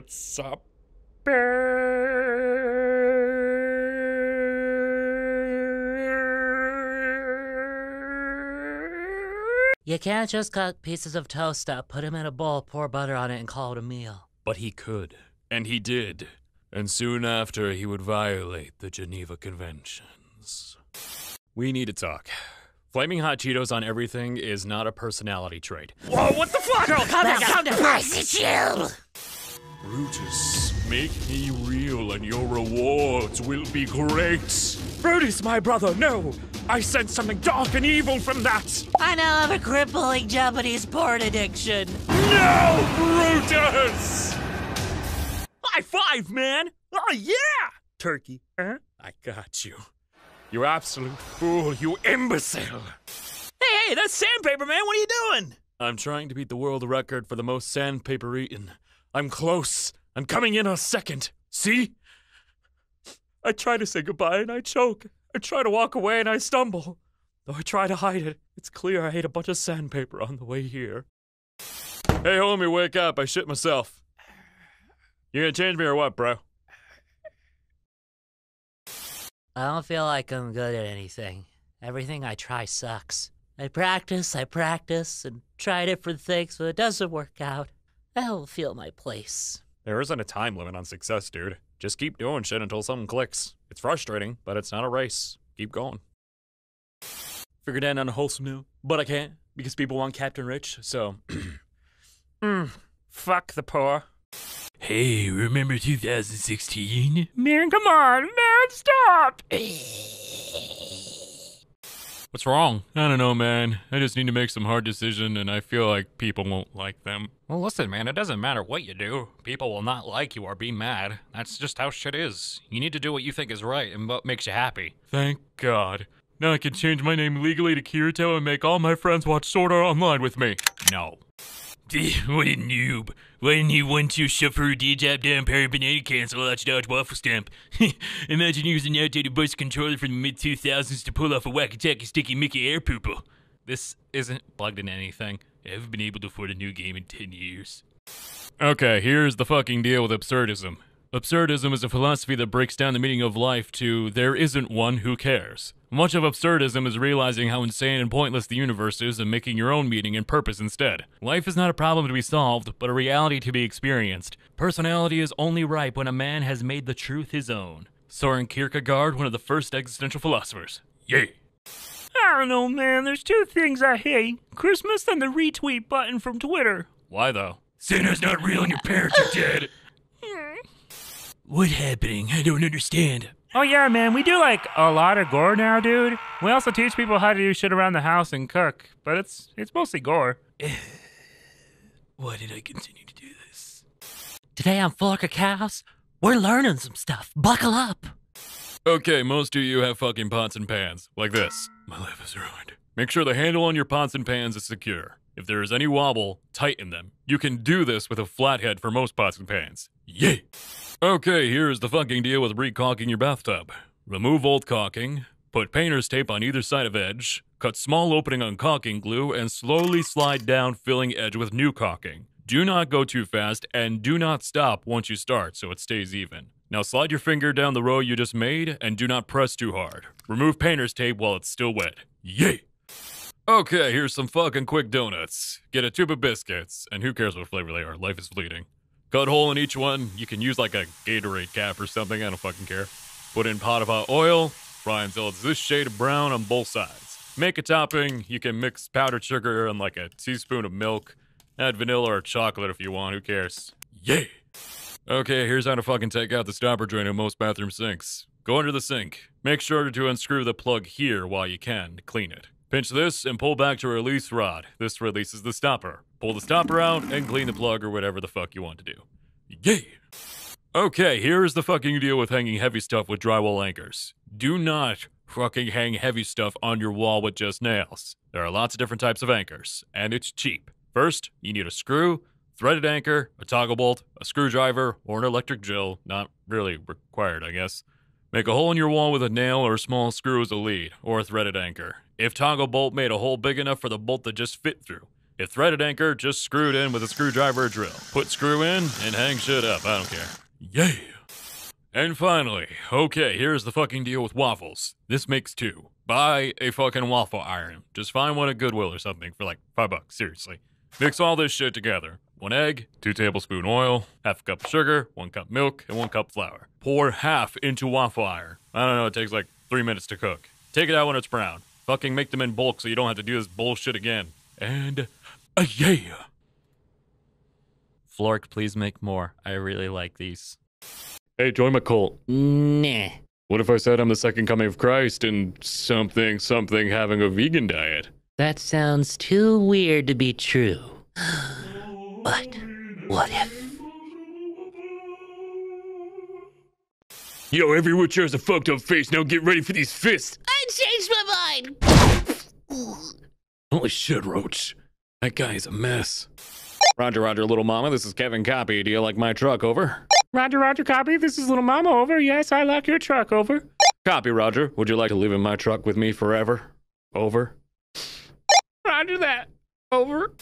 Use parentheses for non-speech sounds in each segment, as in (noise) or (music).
Last Supper. You can't just cut pieces of toast up, put them in a bowl, pour butter on it, and call it a meal. But he could, and he did. And soon after, he would violate the Geneva Conventions. We need to talk. Flaming hot Cheetos on everything is not a personality trait. Whoa, what the fuck? Girl, calm down, calm down. Spicy chill. Brutus, make me real and your rewards will be great. Brutus, my brother, no! I sense something dark and evil from that! I now have a crippling Japanese porn addiction. No, Brutus! High five, man! Oh, yeah! Turkey, huh? I got you. You absolute fool, you imbecile! Hey, hey, that's sandpaper, man! What are you doing? I'm trying to beat the world record for the most sandpaper eaten. I'm close. I'm coming in a second. See? I try to say goodbye and I choke. I try to walk away and I stumble. Though I try to hide it, it's clear I ate a bunch of sandpaper on the way here. Hey, homie, wake up. I shit myself. You gonna change me or what, bro? I don't feel like I'm good at anything. Everything I try sucks. I practice, I practice, and try different things, but it doesn't work out. I don't feel my place. There isn't a time limit on success, dude. Just keep doing shit until something clicks. It's frustrating, but it's not a race. Keep going. Figured out on a wholesome note, but I can't because people want Captain Rich, so. (clears throat) mm, fuck the poor. Hey, remember 2016? Man, come on, man, stop! (laughs) What's wrong? I don't know, man. I just need to make some hard decision, and I feel like people won't like them. Well, listen, man, it doesn't matter what you do. People will not like you or be mad. That's just how shit is. You need to do what you think is right and what makes you happy. Thank God. Now I can change my name legally to Kirito and make all my friends watch Sword Art Online with me. No. (laughs) what a noob. Why didn't he want to shove her D-jab down Perry Banana Cancel out Dodge Waffle Stamp? (laughs) Imagine using an outdated voice controller from the mid-2000s to pull off a wacky-tacky sticky Mickey air pooper. This isn't plugged into anything. I haven't been able to afford a new game in 10 years. Okay, here's the fucking deal with absurdism. Absurdism is a philosophy that breaks down the meaning of life to there isn't one who cares. Much of absurdism is realizing how insane and pointless the universe is and making your own meaning and purpose instead. Life is not a problem to be solved, but a reality to be experienced. Personality is only ripe when a man has made the truth his own. Soren Kierkegaard, one of the first existential philosophers. Yay! I don't know, man. There's two things I hate Christmas and the retweet button from Twitter. Why though? Santa's not real and your parents are dead. (laughs) What happening? I don't understand. Oh yeah, man, we do like a lot of gore now, dude. We also teach people how to do shit around the house and cook, but it's it's mostly gore. (sighs) Why did I continue to do this? Today on Flork of Cows, we're learning some stuff. Buckle up. Okay, most of you have fucking pots and pans, like this. My life is ruined. Make sure the handle on your pots and pans is secure. If there is any wobble, tighten them. You can do this with a flathead for most pots and pans. Yay! Okay, here's the fucking deal with recaulking your bathtub. Remove old caulking, put painter's tape on either side of edge, cut small opening on caulking glue, and slowly slide down filling edge with new caulking. Do not go too fast, and do not stop once you start so it stays even. Now slide your finger down the row you just made, and do not press too hard. Remove painter's tape while it's still wet. Yay! Okay, here's some fucking quick donuts. Get a tube of biscuits, and who cares what flavor they are, life is fleeting. Cut hole in each one. You can use like a Gatorade cap or something. I don't fucking care. Put in pot of hot oil. Fry until it's this shade of brown on both sides. Make a topping. You can mix powdered sugar and like a teaspoon of milk. Add vanilla or chocolate if you want. Who cares? Yay! Okay, here's how to fucking take out the stopper drain in most bathroom sinks. Go under the sink. Make sure to unscrew the plug here while you can to clean it. Pinch this and pull back to release rod. This releases the stopper. Pull the stopper out and clean the plug or whatever the fuck you want to do. Yay! Okay, here's the fucking deal with hanging heavy stuff with drywall anchors. Do not fucking hang heavy stuff on your wall with just nails. There are lots of different types of anchors, and it's cheap. First, you need a screw, threaded anchor, a toggle bolt, a screwdriver, or an electric drill. Not really required, I guess. Make a hole in your wall with a nail or a small screw as a lead, or a threaded anchor. If toggle bolt made a hole big enough for the bolt to just fit through. If threaded anchor, just screw it in with a screwdriver or drill. Put screw in and hang shit up. I don't care. Yeah. And finally, okay, here's the fucking deal with waffles. This makes two. Buy a fucking waffle iron. Just find one at Goodwill or something for like five bucks, seriously. Mix all this shit together. One egg, two tablespoon oil, half a cup of sugar, one cup milk, and one cup flour. Pour half into waffle iron. I don't know, it takes like three minutes to cook. Take it out when it's brown. Fucking make them in bulk so you don't have to do this bullshit again. And a yeah. Flork, please make more. I really like these. Hey, join my cult. Nah. What if I said I'm the second coming of Christ and something, something having a vegan diet? That sounds too weird to be true. (gasps) but what if? Yo, every witcher has a fucked up face. Now get ready for these fists. I changed my mind! Holy shit, Roach. That guy is a mess. Roger, Roger, little mama. This is Kevin Copy. Do you like my truck? Over. Roger, Roger, copy. This is Little Mama over. Yes, I like your truck over. Copy, Roger. Would you like to live in my truck with me forever? Over. Roger that. Over.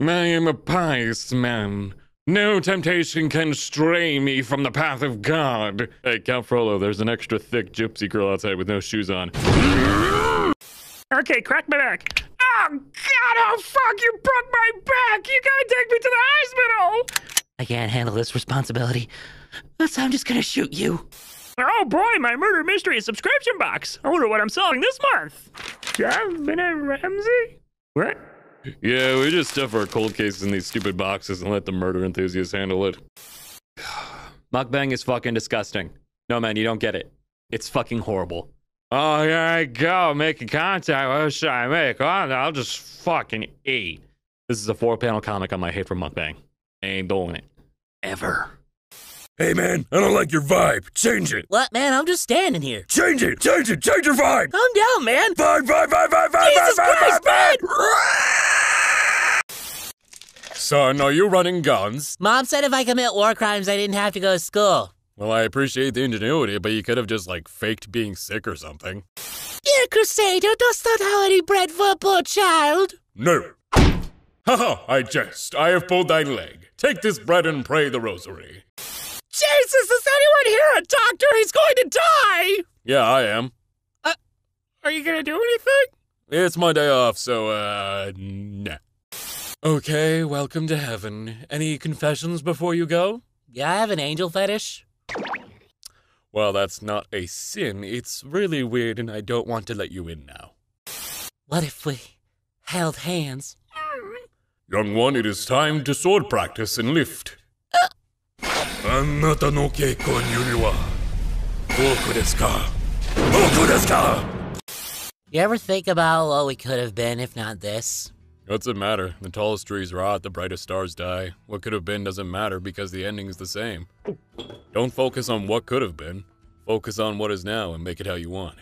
I am a pious man. No temptation can stray me from the path of God. Hey, Count Frollo, there's an extra thick gypsy girl outside with no shoes on. Okay, crack my back. Oh, God, oh, fuck, you broke my back. You gotta take me to the hospital. I can't handle this responsibility. So I'm just gonna shoot you. Oh boy, my murder mystery subscription box. I wonder what I'm selling this month. JonBenét Ramsey? What? Yeah, we just stuff our cold cases in these stupid boxes and let the murder enthusiasts handle it. (sighs) Mukbang is fucking disgusting. No, man, you don't get it. It's fucking horrible. Oh, here I go, making contact. What should I make? Oh, I'll just fucking eat. This is a four panel comic on my hate for mukbang. I ain't doing it. Ever. Hey man, I don't like your vibe. Change it. What, man? I'm just standing here. Change it. Change it. Change your vibe. Calm down, man. Vibe, vibe, vibe, vibe, vibe, Jesus vibe, Christ, vibe, man! vibe. Son, are you running guns? Mom said if I commit war crimes, I didn't have to go to school. Well, I appreciate the ingenuity, but you could have just, like, faked being sick or something. Dear Crusader, dost thou have any bread for a poor child? No. Haha, I jest. I have pulled thy leg. Take this bread and pray the rosary. Jesus, is anyone here a doctor? He's going to die! Yeah, I am. Uh, Are you gonna do anything? It's my day off, so, uh, nah. Okay, welcome to heaven. Any confessions before you go? Yeah, I have an angel fetish. Well, that's not a sin. It's really weird, and I don't want to let you in now. What if we held hands? Young one, it is time to sword practice and lift. あなたの結婚指輪、僕ですか僕ですか You ever think about what we could have been if not this? What's it matter? The tallest trees rot, the brightest stars die. What could have been doesn't matter because the ending's the same. Don't focus on what could have been. Focus on what is now and make it how you want.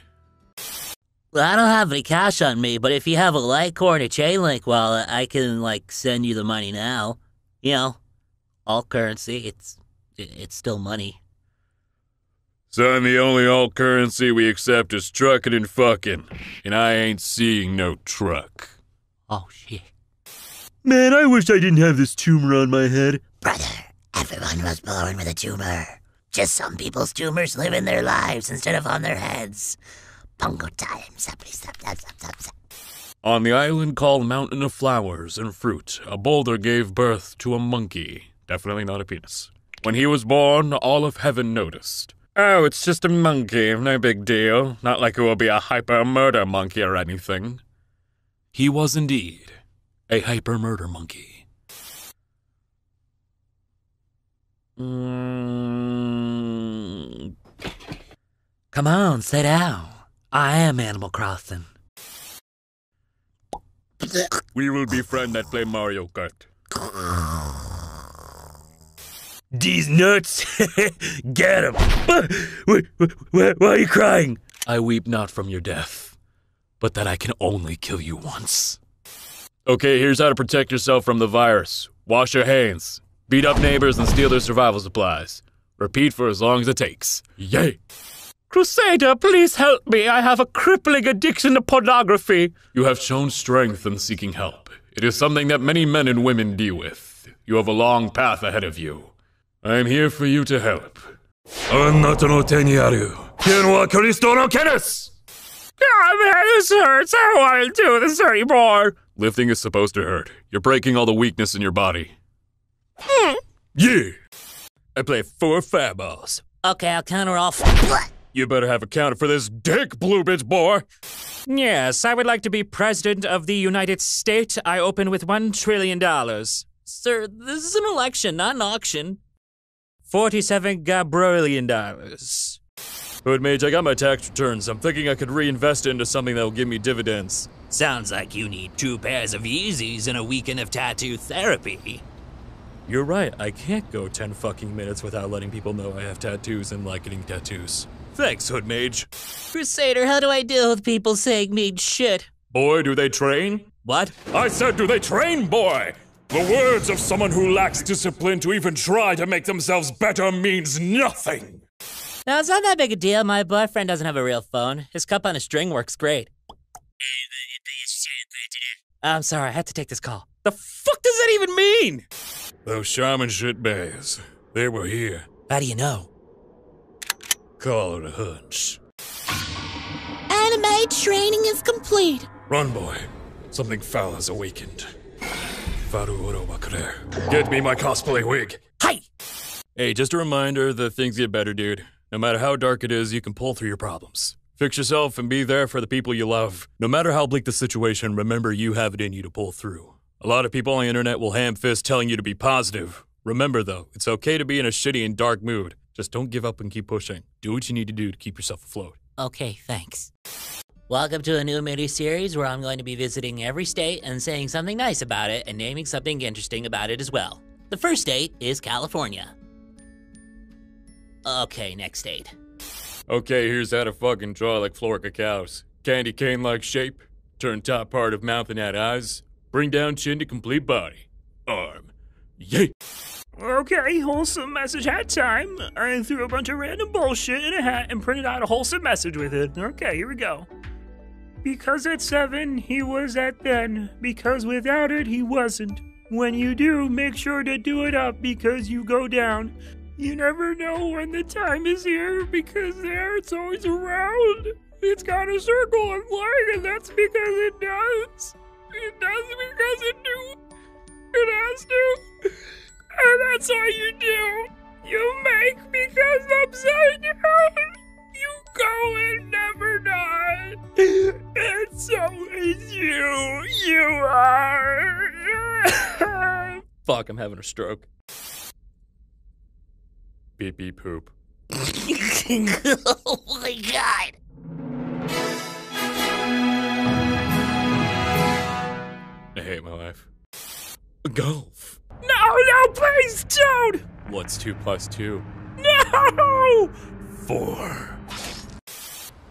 Well, I don't have any cash on me, but if you have a Litecoin or Chainlink wallet, I can like send you the money now. You know, alt currency. It's it's still money. Son, the only alt currency we accept is trucking and fucking. And I ain't seeing no truck. Oh shit. Man, I wish I didn't have this tumor on my head. Brother, everyone was born with a tumor. Just some people's tumors live in their lives instead of on their heads. Bongo time. Zappity zap zap zap zap zap. On the island called Mountain of Flowers and Fruit, a boulder gave birth to a monkey. Definitely not a penis. When he was born, all of heaven noticed. Oh, it's just a monkey, no big deal. Not like it will be a hyper murder monkey or anything. He was indeed a hyper murder monkey. Mm. Come on, sit down. I am Animal Crossing. We will be friends that play Mario Kart. These nuts. (laughs) Get him. (laughs) Why, why, why are you crying? I weep not from your death, but that I can only kill you once. Okay, here's how to protect yourself from the virus. Wash your hands. Beat up neighbors and steal their survival supplies. Repeat for as long as it takes. Yay! Crusader, please help me. I have a crippling addiction to pornography. You have shown strength in seeking help. It is something that many men and women deal with. You have a long path ahead of you. I am here for you to help. あなたの手にある剣はクリストの剣です Oh man, this hurts. I don't want to do this anymore. Lifting is supposed to hurt. You're breaking all the weakness in your body. Hmm. yeah! I play four fireballs. Okay, I'll counter off. You better have a counter for this dick, blue bitch boy! Yes, I would like to be president of the United States. I open with one trillion dollars. Sir, this is an election, not an auction. Forty-seven gabrillion dollars. Hood Mage, I got my tax returns. I'm thinking I could reinvest into something that will give me dividends. Sounds like you need two pairs of Yeezys and a weekend of tattoo therapy. You're right, I can't go 10 fucking minutes without letting people know I have tattoos and like getting tattoos. Thanks, Hood Mage. Crusader, how do I deal with people saying mean shit? Boy, do they train? What? I said, do they train, boy? The words of someone who lacks discipline to even try to make themselves better means nothing. Now, it's not that big a deal. My boyfriend doesn't have a real phone. His cup on a string works great. I'm sorry, I had to take this call. The fuck does that even mean? Those shaman shit bears. They were here. How do you know? Call it a hunch. Anime training is complete. Run, boy. Something foul has awakened. Faru uro wakure. Get me my cosplay wig. Hi! Hey, just a reminder that things get better, dude. No matter how dark it is, you can pull through your problems. Fix yourself and be there for the people you love. No matter how bleak the situation, remember you have it in you to pull through. A lot of people on the internet will ham fist telling you to be positive. Remember, though, it's okay to be in a shitty and dark mood. Just don't give up and keep pushing. Do what you need to do to keep yourself afloat. Okay, thanks. Welcome to a new mini series where I'm going to be visiting every state and saying something nice about it and naming something interesting about it as well. The first state is California. Okay, next state. Okay, here's how to fucking draw like Flork of Cows. Candy cane like shape. Turn top part of mouth and add eyes. Bring down chin to complete body. Arm. Yay! Okay, wholesome message hat time. I threw a bunch of random bullshit in a hat and printed out a wholesome message with it. Okay, here we go. Because at seven, he was at then. Because without it, he wasn't. When you do, make sure to do it up because you go down. You never know when the time is here because there it's always around. It's got a circle of light, and that's because it does. It does because it do. It has to. And that's all you do. You make because upside down. You go and never die. And so is you. You are. (laughs) Fuck, I'm having a stroke. Beep beep poop. (laughs) oh my god. I hate my life. Golf. No, no, please don't. What's two plus two? No. Four.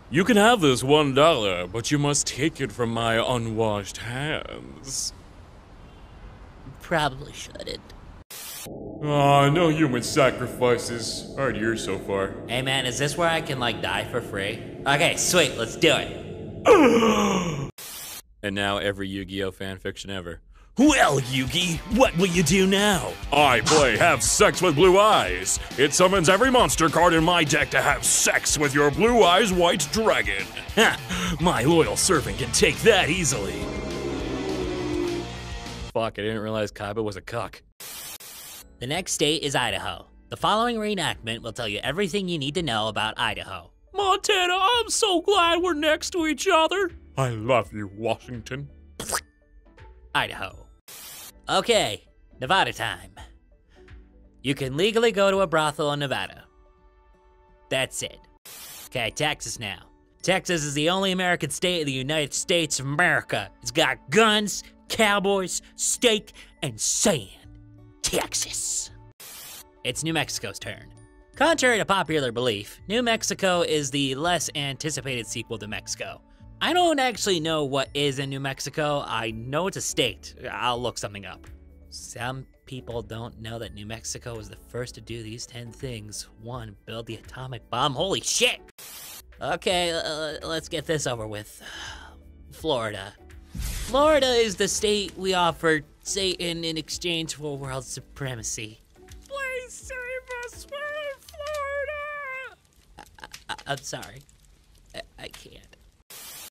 You can have this one dollar, but you must take it from my unwashed hands. Probably shouldn't. Aw, no human sacrifices. Hard year so far. Hey man, is this where I can like die for free? Okay, sweet, let's do it. (gasps) And now every Yu-Gi-Oh fanfiction ever. Well, Yugi, what will you do now? I play Have Sex with Blue Eyes. It summons every monster card in my deck to have sex with your Blue Eyes White Dragon. Ha! My loyal servant can take that easily. Fuck, I didn't realize Kaiba was a cuck. The next state is Idaho. The following reenactment will tell you everything you need to know about Idaho. Montana, I'm so glad we're next to each other. I love you, Washington. Idaho. Okay, Nevada time. You can legally go to a brothel in Nevada. That's it. Okay, Texas now. Texas is the only American state in the United States of America. It's got guns, cowboys, steak, and sand. Texas. It's New Mexico's turn. Contrary to popular belief, New Mexico is the less anticipated sequel to Mexico. I don't actually know what is in New Mexico. I know it's a state. I'll look something up. Some people don't know that New Mexico was the first to do these 10 things. One, build the atomic bomb. Holy shit! Okay, uh, let's get this over with. Florida. Florida is the state we offered Satan in exchange for world supremacy. Please save us. We're in Florida. I- I'm sorry. I, I can't.